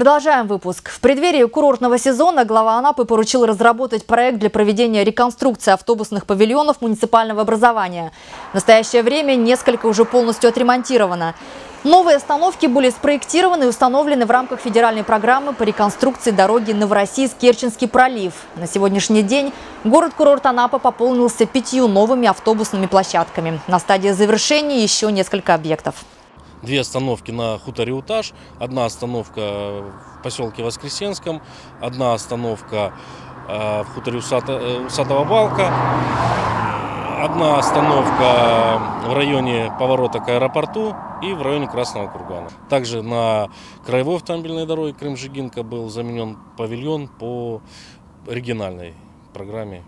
Продолжаем выпуск. В преддверии курортного сезона глава Анапы поручил разработать проект для проведения реконструкции автобусных павильонов муниципального образования. В настоящее время несколько уже полностью отремонтировано. Новые остановки были спроектированы и установлены в рамках федеральной программы по реконструкции дороги Новороссийск-Керченский пролив. На сегодняшний день город-курорт Анапа пополнился пятью новыми автобусными площадками. На стадии завершения еще несколько объектов. Две остановки на хуторе Утаж, одна остановка в поселке Воскресенском, одна остановка э, в хуторе э, Усатого Балка, одна остановка в районе поворота к аэропорту и в районе Красного Кургана. Также на краевой автомобильной дороге Крым-Жигинка был заменен павильон по региональной программе